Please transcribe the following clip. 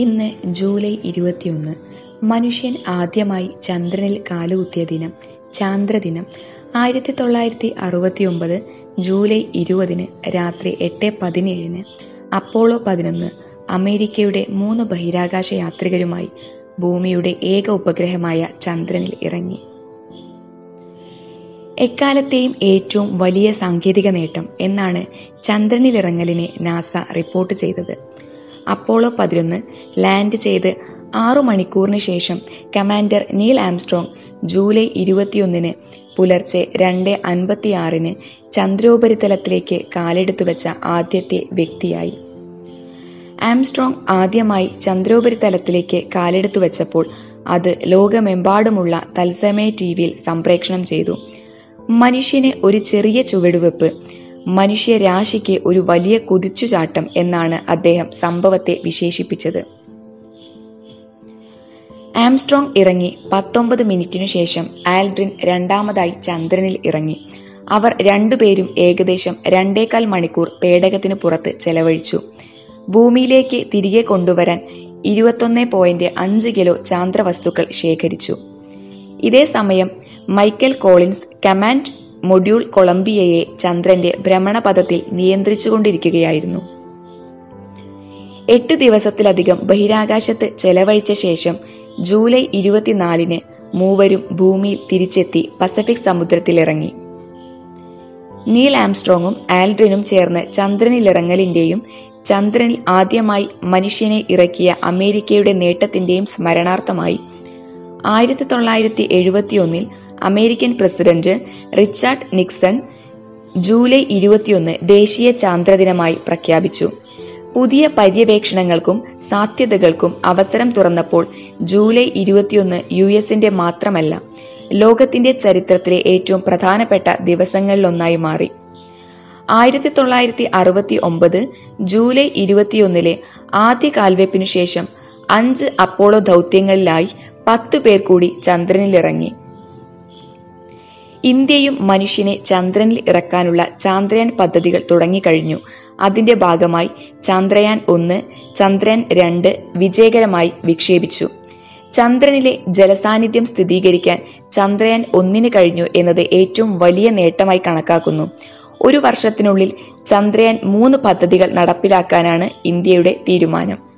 ഇന്ന് ജൂലൈ ഇരുപത്തിയൊന്ന് മനുഷ്യൻ ആദ്യമായി ചന്ദ്രനിൽ കാലുകുത്തിയ ദിനം ചാന്ദ്രദിനം ആയിരത്തി തൊള്ളായിരത്തി അറുപത്തി ഒമ്പത് ജൂലൈ ഇരുപതിന് രാത്രി എട്ട് പതിനേഴിന് അപ്പോളോ പതിനൊന്ന് അമേരിക്കയുടെ മൂന്ന് ബഹിരാകാശ യാത്രികരുമായി ഭൂമിയുടെ ഏക ഉപഗ്രഹമായ ചന്ദ്രനിൽ ഇറങ്ങി. എക്കാലത്തെയും ഏറ്റവും വലിയ സാങ്കേതിക നേട്ടം എന്നാണ് ചന്ദ്രനിലിറങ്ങലിനെ നാസ റിപ്പോർട്ട് ചെയ്തത്. അപ്പോളോ പതിനൊന്ന് ലാൻഡ് ചെയ്ത് ആറു മണിക്കൂറിന് ശേഷം കമാൻഡർ നീൽ ആംസ്ട്രോങ് ജൂലൈ ഇരുപത്തിയൊന്നിന് പുലർച്ചെ രണ്ട് അൻപത്തിയാറിന് ചന്ദ്രോപരിതലത്തിലേക്ക് കാലെടുത്തു വെച്ച ആദ്യത്തെ വ്യക്തിയായി. ആംസ്ട്രോങ് ആദ്യമായി ചന്ദ്രോപരിതലത്തിലേക്ക് കാലെടുത്തു വെച്ചപ്പോൾ അത് ലോകമെമ്പാടുമുള്ള തത്സമയ ടി വിയിൽ സംപ്രേഷണം ചെയ്തു. മനുഷ്യന് ഒരു ചെറിയ ചുവടുവെപ്പ് മനുഷ്യരാശിക്ക് ഒരു വലിയ കുതിച്ചുചാട്ടം എന്നാണ് അദ്ദേഹം സംഭവത്തെ വിശേഷിപ്പിച്ചത്. ആംസ്ട്രോങ് ഇറങ്ങി പത്തൊമ്പത് മിനിറ്റിനു ശേഷം ആൽഡ്രിൻ രണ്ടാമതായി ചന്ദ്രനിൽ ഇറങ്ങി. അവർ രണ്ടുപേരും ഏകദേശം രണ്ടേകാൽ മണിക്കൂർ പേടകത്തിന് പുറത്ത് ചെലവഴിച്ചു. ഭൂമിയിലേക്ക് തിരികെ കൊണ്ടുവരാൻ ഇരുപത്തൊന്ന് പോയിന്റ് അഞ്ച് കിലോ ചാന്ദ്രവസ്തുക്കൾ ശേഖരിച്ചു. ഇതേ സമയം മൈക്കൽ കോളിൻസ് കമാൻഡ് മൊഡ്യൂൾ കൊളംബിയയെ ചന്ദ്രന്റെ ഭ്രമണപഥത്തിൽ നിയന്ത്രിച്ചുകൊണ്ടിരിക്കുകയായിരുന്നു. എട്ട് ദിവസത്തിലധികം ബഹിരാകാശത്ത് ചെലവഴിച്ച ശേഷം ജൂലൈ ഇരുപത്തിനാലിന് മൂവരും ഭൂമിയിൽ തിരിച്ചെത്തി പസഫിക് സമുദ്രത്തിലിറങ്ങി. നീൽ ആംസ്ട്രോങ്ങും ആൽഡ്രിനും ചേർന്ന് ചന്ദ്രനിലിറങ്ങലിന്റെയും ചന്ദ്രനിൽ ആദ്യമായി മനുഷ്യനെ ഇറക്കിയ അമേരിക്കയുടെ നേട്ടത്തിന്റെയും സ്മരണാർത്ഥമായി ആയിരത്തി തൊള്ളായിരത്തി എഴുപത്തിയൊന്നിൽ American president Richard Nixon July ഇരുപത്തിയൊന്ന് ദേശീയ ചാന്ദ്രദിനമായി പ്രഖ്യാപിച്ചു. പുതിയ പര്യവേക്ഷണങ്ങൾക്കും സാധ്യതകൾക്കും അവസരം തുറന്നപ്പോൾ ജൂലൈ ഇരുപത്തിയൊന്ന് യു എസിന്റെ മാത്രമല്ല ലോകത്തിന്റെ ചരിത്രത്തിലെ ഏറ്റവും പ്രധാനപ്പെട്ട ദിവസങ്ങളിലൊന്നായി മാറി. ആയിരത്തി തൊള്ളായിരത്തി അറുപത്തി ഒമ്പത് ജൂലൈ ഇരുപത്തിയൊന്നിലെ ആദ്യ കാൽവെപ്പിനു ശേഷം അഞ്ച് അപ്പോളോ ദൗത്യങ്ങളിലായി പത്തു പേർ കൂടി ചന്ദ്രനിലിറങ്ങി. ഇന്ത്യയും മനുഷ്യനെ ചന്ദ്രനിൽ ഇറക്കാനുള്ള ചാന്ദ്രയാൻ പദ്ധതികൾ തുടങ്ങിക്കഴിഞ്ഞു. അതിന്റെ ഭാഗമായി ചന്ദ്രയാൻ ഒന്ന് ചന്ദ്രയാൻ രണ്ട് വിജയകരമായി വിക്ഷേപിച്ചു. ചന്ദ്രനിലെ ജലസാന്നിധ്യം സ്ഥിരീകരിക്കാൻ ചന്ദ്രയാൻ ഒന്നിന് കഴിഞ്ഞു എന്നത് ഏറ്റവും വലിയ നേട്ടമായി കണക്കാക്കുന്നു. ഒരു വർഷത്തിനുള്ളിൽ ചന്ദ്രയാൻ മൂന്ന് പദ്ധതികൾ നടപ്പിലാക്കാനാണ് ഇന്ത്യയുടെ തീരുമാനം.